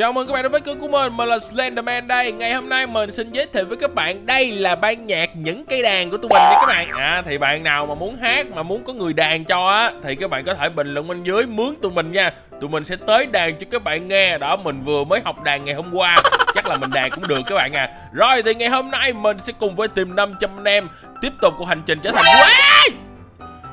Chào mừng các bạn đến với kênh của mình, mình là Slenderman đây. Ngày hôm nay mình xin giới thiệu với các bạn Đây là ban nhạc những cây đàn của tụi mình nha các bạn. À thì bạn nào mà muốn hát mà muốn có người đàn cho á Thì các bạn có thể bình luận bên dưới mướn tụi mình nha. Tụi mình sẽ tới đàn cho các bạn nghe. Đó mình vừa mới học đàn ngày hôm qua. Chắc là mình đàn cũng được các bạn à. Rồi thì ngày hôm nay mình sẽ cùng với team 500 anh em Tiếp tục cuộc hành trình trở thành Wow!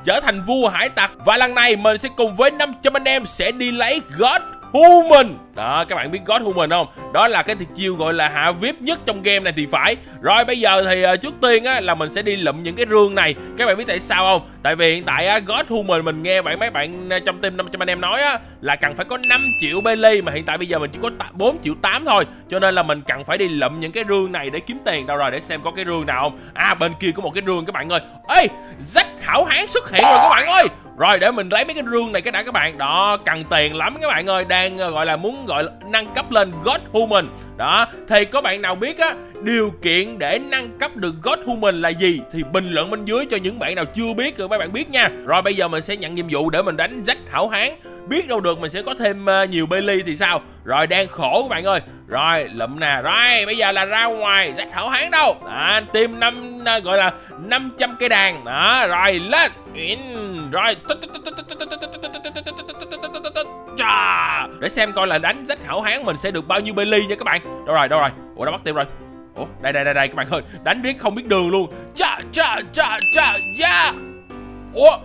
trở thành vua hải tặc. Và lần này mình sẽ cùng với 500 anh em sẽ đi lấy God Human Đó các bạn biết God Human không? Đó là cái tuyệt chiêu gọi là hạ VIP nhất trong game này thì phải. Rồi bây giờ thì uh, trước tiên á là mình sẽ đi lụm những cái rương này. Các bạn biết tại sao không? Tại vì hiện tại á God Human mình nghe bạn mấy bạn ờ, trong team 500 anh em nói á Là cần phải có 5 triệu Bailey Mà hiện tại bây giờ mình chỉ có 4 triệu 8 thôi. Cho nên là mình cần phải đi lụm những cái rương này để kiếm tiền đâu rồi Để xem có cái rương nào không. À bên kia có một cái rương các bạn ơi. Ê Jack hảo hán xuất hiện rồi các bạn ơi rồi, để mình lấy mấy cái rương này cái đã các bạn. Đó, cần tiền lắm các bạn ơi. Đang ờ, gọi là muốn, gọi là nâng cấp lên God Human. Đó, thì có bạn nào biết á, Điều kiện để nâng cấp được God Human là gì? Thì bình luận bên dưới cho những bạn nào chưa biết rồi mấy bạn biết nha. Rồi, bây giờ mình sẽ nhận nhiệm vụ để mình đánh Jack Hảo Hán. Biết đâu được mình sẽ có thêm uh, nhiều Bailey thì sao Rồi đang khổ các bạn ơi Rồi lụm nè Rồi bây giờ là ra ngoài rách Hảo Hán đâu à, tìm năm uh, gọi là 500 cây đàn Đó rồi lên Rồi Để xem coi là đánh rách Hảo Hán mình sẽ được bao nhiêu Bailey nha các bạn Đâu rồi đâu rồi Ủa đã bắt tiêu rồi Ủa đây đây đây đây các bạn ơi Đánh riết không biết đường luôn Cha cha cha cha yeah Ủa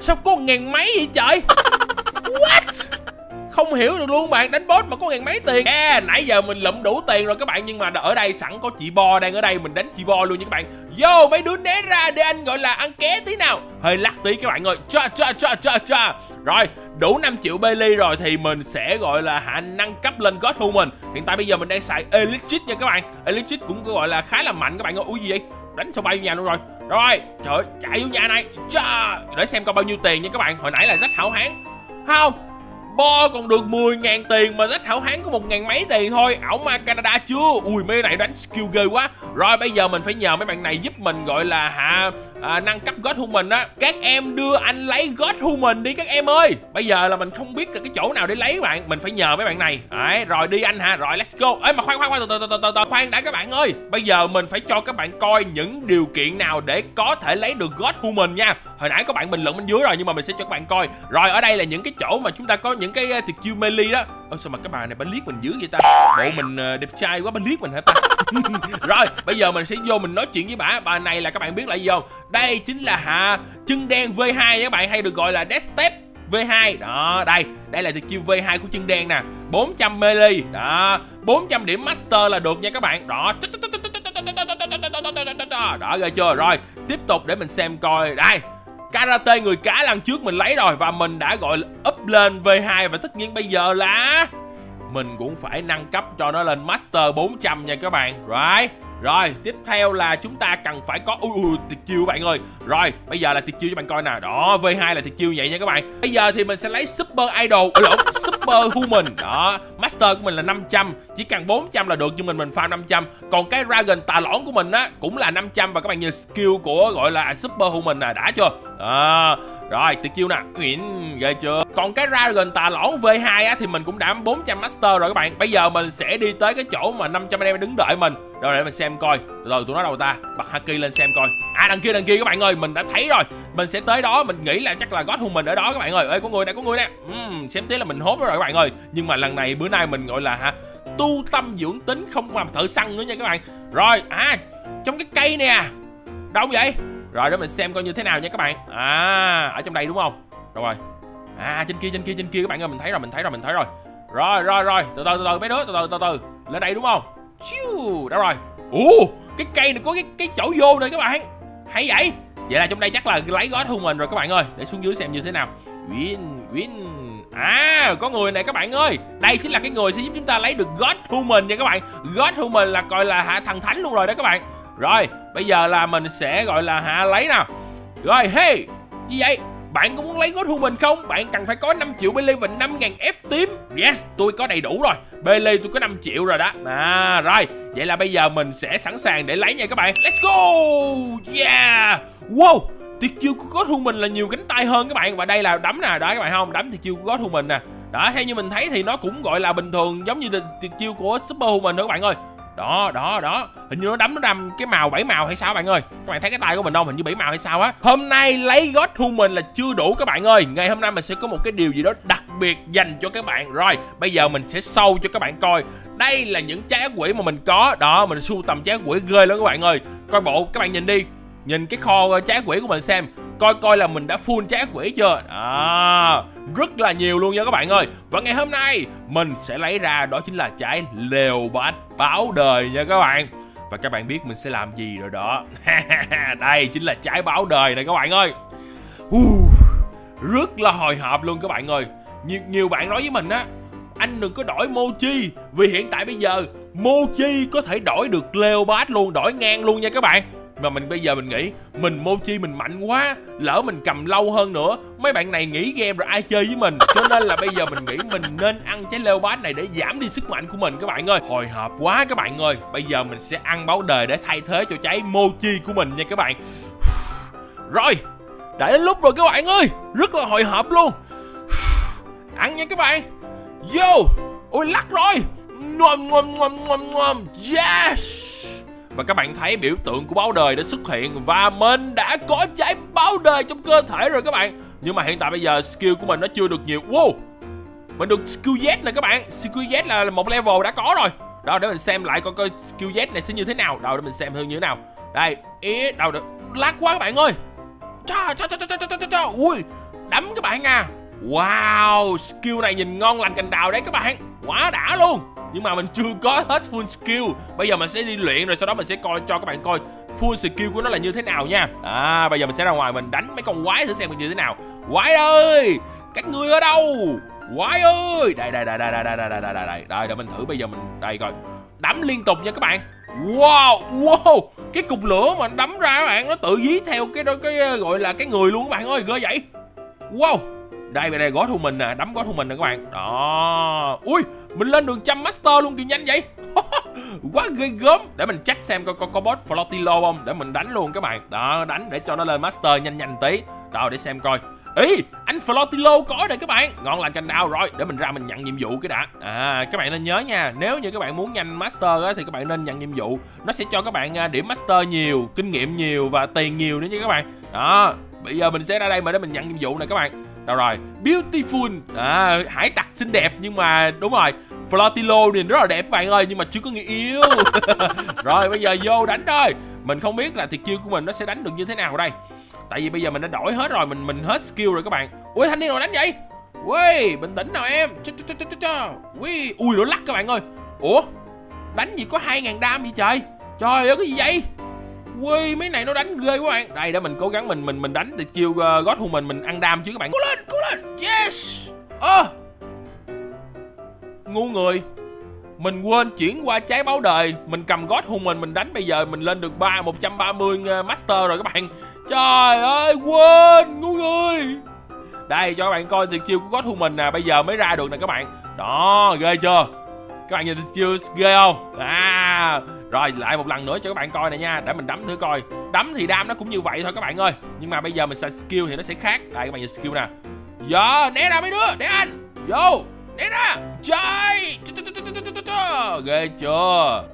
Sao có ngàn mấy vậy trời What? Không hiểu được luôn bạn đánh boss mà có ngàn mấy tiền. À, nãy giờ mình lụm đủ tiền rồi các bạn nhưng mà ở đây sẵn có chị bo đang ở đây mình đánh chị bo luôn nha các bạn. Vô mấy đứa né ra để anh gọi là ăn ké tí nào. Hơi lắc tí các bạn ơi. Cha cha cha cha cha rồi đủ 5 triệu Bailey rồi thì mình sẽ gọi là hạ nâng cấp lên God Human. Hiện tại bây giờ mình đang xài Elite nha các bạn. Elite cũng gọi là khá là mạnh các bạn ơi. Ui gì vậy? Đánh sao bay vô nhà luôn rồi. Rồi trời chạy vô nhà này. Cha để xem coi bao nhiêu tiền nha các bạn. Hồi nãy là rất hảo hán không, Bo còn được 10.000 tiền mà rất hảo hán có một ngàn mấy tiền thôi. Ổng mà Canada chưa? Ui, mấy này đánh skill ghê quá. Rồi bây giờ mình phải nhờ mấy bạn này giúp mình gọi là hạ à, nâng cấp God Human á Các em đưa anh lấy God Human đi các em ơi. Bây giờ là mình không biết là cái chỗ nào để lấy các bạn Mình phải nhờ mấy bạn này. Đấy rồi đi anh hả Rồi let's go. Ê mà khoan khoan khoan từ từ từ từ khoan đã các bạn ơi. Bây giờ mình phải cho các bạn coi những điều kiện nào để có thể lấy được God Human nha. Hồi nãy có bạn bình luận bên dưới rồi nhưng mà mình sẽ cho các bạn coi. Rồi ở đây là những cái chỗ mà chúng ta có những cái ờ, uh, tuyệt chiêu melee đó. Ơ sao mà các bà này bánh liếc mình dữ vậy ta Bộ mình đẹp trai quá bánh liếc mình hả ta Rồi bây giờ mình sẽ vô mình nói chuyện với bà Bà này là các bạn biết là gì không Đây chính là hạ chân đen V2 các bạn hay được gọi là Death Step V2 Đó đây Đây là tuyệt chiêu V2 của chân đen nè 400 melee Đó 400 điểm master là được nha các bạn Đó Đó ghê chưa Rồi tiếp tục để mình xem coi Đây Karate người cá lần trước mình lấy rồi Và mình đã gọi là up lên V2 Và tất nhiên bây giờ là Mình cũng phải nâng cấp cho nó lên Master 400 nha các bạn Rồi rồi, tiếp theo là chúng ta cần phải có ui ui tuyệt chiêu các bạn ơi. Rồi, bây giờ là tuyệt chiêu cho bạn coi nè. Đó, V2 là tuyệt chiêu vậy nha các bạn. Bây giờ thì mình sẽ lấy Super Idol, lộn, Super Human. Đó, Master của mình là 500, chỉ cần 400 là được nhưng mình mình farm 500. Còn cái Dragon tà lõn của mình á cũng là 500 và các bạn nhìn skill của gọi là à, Super Human nè, đã chưa? Đó. Rồi, tuyệt chiêu nè. Uyển ghê chưa? Còn cái Dragon tà lõn V2 á thì mình cũng đã 400 Master rồi các bạn. Bây giờ mình sẽ đi tới cái chỗ mà 500 anh em đứng đợi mình. Rồi để mình xem coi. Rồi tụi nó đâu ta? Bật Haki lên xem coi. À đằng kia đằng kia các bạn ơi Mình đã thấy rồi. Mình sẽ tới đó Mình nghĩ là chắc là God mình ở đó các bạn ơi. Ê có người nè có người nè. Uhm, Xem thế là mình hốt rồi các bạn ơi. Nhưng mà lần này bữa nay mình gọi là hả? Tu tâm dưỡng tính không làm thợ săn nữa nha các bạn. Rồi à Trong cái cây nè. Đâu vậy? Rồi để mình xem coi như thế nào nha các bạn. À ở trong đây đúng không? Rồi. Rồi À trên kia trên kia trên kia các bạn ơi Mình thấy rồi mình thấy rồi mình thấy rồi. Rồi rồi rồi. Từ từ từ từ mấy đứa từ từ từ từ. Lên đây đúng không? Chiu, Đó rồi. Ủa cái cây này có cái cái chỗ vô này các bạn. Hay vậy? Vậy là trong đây chắc là lấy gót hung mình rồi các bạn ơi. Để xuống dưới xem như thế nào. Win, win. À có người này các bạn ơi. Đây chính là cái người sẽ giúp chúng ta lấy được God Human nha các bạn. God Human là coi là hạ thần thánh luôn rồi đó các bạn. Rồi bây giờ là mình sẽ gọi là hạ lấy nào. Rồi hey Như vậy? Bạn có muốn lấy God Human không? Bạn cần phải có 5 triệu Bailey và 5.000 F tím. Yes, tôi có đầy đủ rồi. Bailey tôi có 5 triệu rồi đó. À, rồi. Vậy là bây giờ mình sẽ sẵn sàng để lấy nha các bạn. Let's go! Yeah! Wow! Tuyệt chiêu của God Human là nhiều cánh tay hơn các bạn. Và đây là đấm nè, đó các bạn không? Đấm tuyệt chiêu của God Human nè. Đó theo như mình thấy thì nó cũng gọi là bình thường giống như tuyệt chiêu của Super Human thôi các bạn ơi đó đó đó. Hình như nó đấm nó đâm cái màu bảy màu hay sao bạn ơi? Các bạn thấy cái tay của mình không? Hình như bảy màu hay sao á? Hôm nay lấy gót human là chưa đủ các bạn ơi. Ngày hôm nay mình sẽ có một cái điều gì đó đặc biệt dành cho các bạn. Rồi bây giờ mình sẽ sâu cho các bạn coi. Đây là những trái quỷ mà mình có. Đó mình sưu tầm trái quỷ ghê lắm các bạn ơi. Coi bộ các bạn nhìn đi. Nhìn cái kho trái quỷ của mình xem. Coi coi là mình đã full trái quỷ chưa? À, rất là nhiều luôn nha các bạn ơi. Và ngày hôm nay mình sẽ lấy ra đó chính là trái lều bạch báo đời nha các bạn. Và các bạn biết mình sẽ làm gì rồi đó. Đây chính là trái báo đời này các bạn ơi. Rất là hồi hộp luôn các bạn ơi. Nhiều, nhiều bạn nói với mình á anh đừng có đổi mochi vì hiện tại bây giờ mochi có thể đổi được leopard luôn đổi ngang luôn nha các bạn mà mình bây giờ mình nghĩ, mình mochi mình mạnh quá, lỡ mình cầm lâu hơn nữa, mấy bạn này nghỉ game rồi ai chơi với mình. Cho nên là bây giờ mình nghĩ mình nên ăn trái leo bát này để giảm đi sức mạnh của mình các bạn ơi. Hồi hộp quá các bạn ơi. Bây giờ mình sẽ ăn báo đời để thay thế cho trái mochi của mình nha các bạn. Rồi, đã đến lúc rồi các bạn ơi. Rất là hồi hộp luôn. Ăn nha các bạn. Vô. Ôi lắc rồi. Ngon ngon ngon ngon ngon yes và các bạn thấy biểu tượng của báo đời đã xuất hiện Và mình đã có trái báo đời trong cơ thể rồi các bạn. Nhưng mà hiện tại bây giờ skill của mình nó chưa được nhiều. Wow! Mình được skill Z này các bạn. Skill Z là một level đã có rồi. Đó, để mình xem lại coi coi skill Z này sẽ như thế nào. Đâu, để mình xem hơn như thế nào. Đây, ý, đâu, được. Lát quá các bạn ơi. Cha cha cha cha cha cha cha Ui, Đấm các bạn à. Wow, Skill này nhìn ngon lành cành đào đấy các bạn. Quá đã luôn nhưng mà mình chưa có hết full skill. Bây giờ mình sẽ đi luyện rồi sau đó mình sẽ coi, cho các bạn coi full skill của nó là như thế nào nha. À bây giờ mình sẽ ra ngoài mình đánh mấy con quái thử xem mình như thế nào. Quái ơi! Các ngươi ở đâu? Quái ơi! Đây đây đây đây đây đây đây đây đây đây đây để mình thử bây giờ mình, đây coi. Đấm liên tục nha các bạn. Wow wow! Cái cục lửa mà đấm ra các bạn, nó tự dí theo cái cái, gọi là cái người luôn các bạn ơi, ghê vậy. Wow! Đây bên đây gót thu mình nè đấm gót thu mình nè các bạn. Đó. Ui mình lên đường trăm master luôn kìa nhanh vậy. Quá ghê gớm. Để mình check xem coi có, có boss flotilo không. Để mình đánh luôn các bạn. Đó đánh để cho nó lên master nhanh nhanh tí. Đó để xem coi. Ý anh flotilo có rồi các bạn. Ngon lành cành đào rồi. Để mình ra mình nhận nhiệm vụ cái đã. À các bạn nên nhớ nha. Nếu như các bạn muốn nhanh master á, thì các bạn nên nhận nhiệm vụ. Nó sẽ cho các bạn à, điểm master nhiều kinh nghiệm nhiều và tiền nhiều nữa nha các bạn. Đó bây giờ mình sẽ ra đây mà để mình nhận nhiệm vụ này các bạn đâu rồi? Beautiful. À, hải tặc xinh đẹp nhưng mà đúng rồi. Flotilo thì rất là đẹp các bạn ơi nhưng mà chưa có người yêu. Rồi bây giờ vô đánh thôi. Mình không biết là thiệt chiêu của mình nó sẽ đánh được như thế nào đây. Tại vì bây giờ mình đã đổi hết rồi mình mình hết skill rồi các bạn. Ui thanh niên nào đánh vậy? Ui bình tĩnh nào em. Ui ui nó lắc các bạn ơi. Ủa? Đánh gì có hai ngàn đam vậy trời? Trời ơi cái gì vậy? Ui, mấy này nó đánh ghê quá bạn. Đây để mình cố gắng mình mình mình đánh để chiêu uh, God mình mình ăn đam chứ các bạn. Cố lên, cố lên. Yes. Ơ. À. Ngu người. Mình quên chuyển qua trái báo đời, mình cầm God mình mình đánh bây giờ mình lên được 3 130 uh, master rồi các bạn. Trời ơi, quên ngu người. Đây cho các bạn coi tuyệt chiêu của God mình nè, bây giờ mới ra được nè các bạn. Đó, ghê chưa? Các bạn nhìn chiêu ghê không? À, rồi, lại một lần nữa cho các bạn coi này nha, Để mình đấm thử coi. Đấm thì đam nó cũng như vậy thôi các bạn ơi. Nhưng mà bây giờ mình xài skill thì nó sẽ khác. Đây, các bạn nhìn skill nè. Giờ né ra mấy đứa Để anh. Vô, Né ra. Chơi Ghê chưa?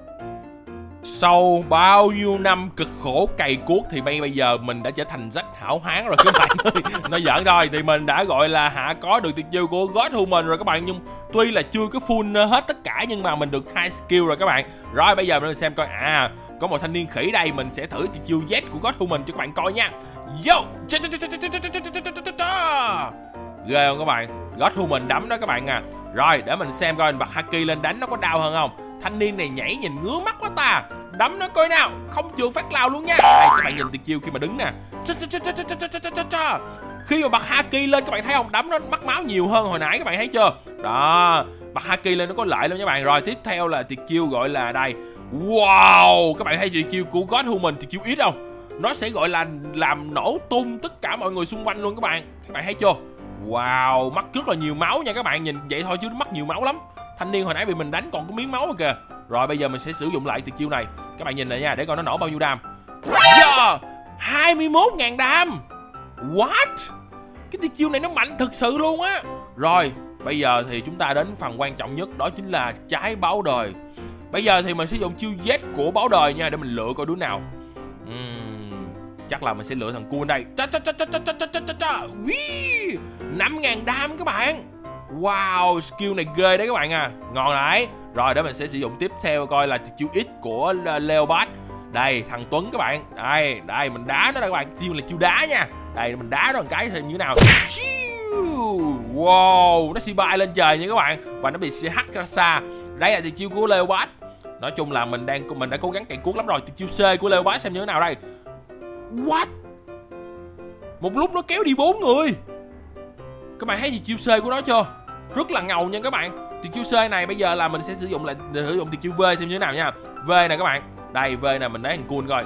Sau bao nhiêu năm cực khổ cày cuốc thì bây bây giờ mình đã trở thành rất hảo hán rồi các bạn ơi. Nói giỡn thôi thì mình đã gọi là hạ có được tuyệt chiêu của God Human rồi các bạn. Nhưng tuy là chưa có full hết tất cả nhưng mà mình được hai skill rồi các bạn Rồi bây giờ mình xem coi à có một thanh niên khỉ đây mình sẽ thử tuyệt chiêu Z của God Human cho các bạn coi nha Yo Ghê không các bạn God Human đấm đó các bạn à Rồi để mình xem coi mình bật Haki lên đánh nó có đau hơn không Thanh niên này nhảy nhìn ngứa mắt quá ta Đấm nó coi nào Không chừa phát lao luôn nha Đây các bạn nhìn tuyệt chiêu khi mà đứng nè khi mà bật Haki lên, các bạn thấy không? Đấm nó mất máu nhiều hơn hồi nãy, các bạn thấy chưa? Đó, Bật Haki lên nó có lợi lắm các bạn. Rồi, tiếp theo là tuyệt chiêu gọi là đây. Wow! Các bạn thấy tuyệt chiêu của God Human tiệt chiêu ít không? Nó sẽ gọi là làm nổ tung tất cả mọi người xung quanh luôn các bạn. Các bạn thấy chưa? Wow! Mất rất là nhiều máu nha các bạn. Nhìn vậy thôi chứ mất nhiều máu lắm. Thanh niên hồi nãy bị mình đánh còn có miếng máu rồi kìa. Rồi, bây giờ mình sẽ sử dụng lại tuyệt chiêu này. Các bạn nhìn lại nha, để coi nó nổ bao nhiêu đam. Yeah! 21.000 đam! What? Cái tiêu chiêu này nó mạnh thực sự luôn á. Rồi Bây giờ thì chúng ta đến phần quan trọng nhất đó chính là trái báo đời. Bây giờ thì mình sử dụng chiêu Z của báo đời nha để mình lựa coi đứa nào. Uhm, Chắc là mình sẽ lựa thằng cua đây. Cha cha cha cha cha cha cha cha cha cha. Năm ngàn đam các bạn. Wow, skill này ghê đấy các bạn à. Ngon đấy. Rồi để mình sẽ sử dụng tiếp theo coi là chiêu X của Leopard Đây, thằng Tuấn các bạn. Đây, đây, mình đá nó đây các bạn. Chiêu là chiêu đá nha. Đây, mình đá nó một cái xem như thế nào Wow, nó si bay lên trời nha các bạn. Và nó bị si hắt ra xa. Đây là chiêu của Leopard Nói chung là mình đang mình đã cố gắng cày cuốc lắm rồi. Chiêu C của Leopard xem như thế nào đây? What? Một lúc nó kéo đi bốn người. Các bạn thấy gì chiêu C của nó chưa? Rất là ngầu nha các bạn. Thì chiêu C này bây giờ là mình sẽ sử dụng lại sử dụng thì chiêu V xem như thế nào nha. V nè các bạn. Đây V nè mình đá hình cool coi.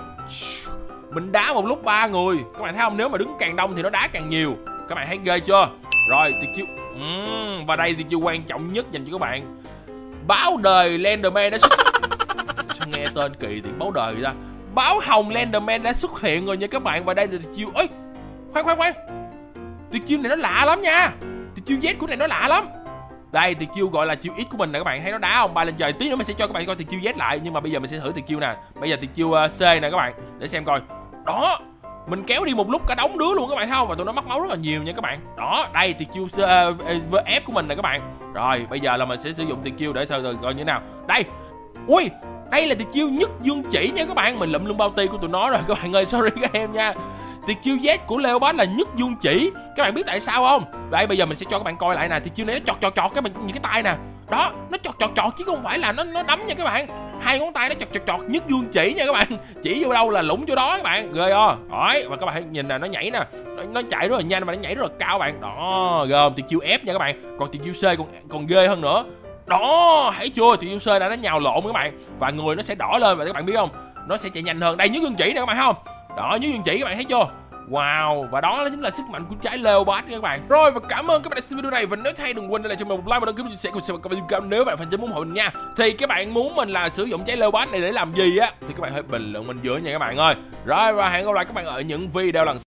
Mình đá một lúc ba người. Các bạn thấy không? Nếu mà đứng càng đông thì nó đá càng nhiều. Các bạn thấy ghê chưa? Rồi thì chiêu uhm, Và đây thì chiêu quan trọng nhất dành cho các bạn. Báo đời Lenderman đã xuất Sao nghe tên kỳ thì báo đời ra Báo hồng Lenderman đã xuất hiện rồi nha các bạn. Và đây là chiêu ấy Khoan khoan khoan. Tuyệt chiêu này nó lạ lắm nha. Tuyệt chiêu Z của này nó lạ lắm. Đây tuyệt chiêu gọi là chiêu ít của mình nè các bạn. Thấy nó đá không? Bay lên trời tí nữa mình sẽ cho các bạn coi tuyệt chiêu Z lại. Nhưng mà bây giờ mình sẽ thử tuyệt chiêu nè. Bây giờ tuyệt chiêu uh, C nè các bạn. Để xem coi đó mình kéo đi một lúc cả đống đứa luôn các bạn thấy không? Và tụi nó mất máu rất là nhiều nha các bạn. Đó đây thì chiêu uh, ờ, ờ, ép của mình nè các bạn. Rồi bây giờ là mình sẽ sử dụng tiền chiêu để sao coi như thế nào. Đây ui đây là tiền chiêu nhất dương chỉ nha các bạn. Mình lụm luôn bao ti của tụi nó rồi các bạn ơi sorry các em nha. Tuyệt chiêu Z của Leopard là nhất dương chỉ. Các bạn biết tại sao không? Đây bây giờ mình sẽ cho các bạn coi lại nè. Tuyệt chiêu này nó chọt chọt chọt cái mình những cái tay nè. Đó nó chọt chọt chọt chứ không phải là nó nó đấm nha các bạn hai ngón tay nó chọt chọt chọt nhất dương chỉ nha các bạn. Chỉ vô đâu là lũng chỗ đó các bạn. Ghê không? Đấy và các bạn hãy nhìn nè nó nhảy nè. Nó, nó chạy rất là nhanh mà nó nhảy rất là cao bạn. Đó gồm thì chiêu F nha các bạn. Còn thì chiêu C còn còn ghê hơn nữa. Đó thấy chưa? Thì chiêu C đã nó nhào lộn các bạn. Và người nó sẽ đỏ lên và các bạn biết không? Nó sẽ chạy nhanh hơn. Đây nhất dương chỉ nè các bạn thấy không? Đó nhất dương chỉ các bạn thấy chưa? Wow, và đó chính là sức mạnh của trái Leopard nha các bạn. Rồi, và cảm ơn các bạn đã xem video này. Và nếu thấy đừng quên để lại cho mình một like và đăng ký chia sẻ cùng các bạn nếu bạn phần chính muốn hội mình nha. Thì các bạn muốn mình là sử dụng trái Leopard này để làm gì á Thì các bạn hãy bình luận bên dưới nha các bạn ơi. Rồi, và hẹn gặp lại các bạn ở những video lần sau.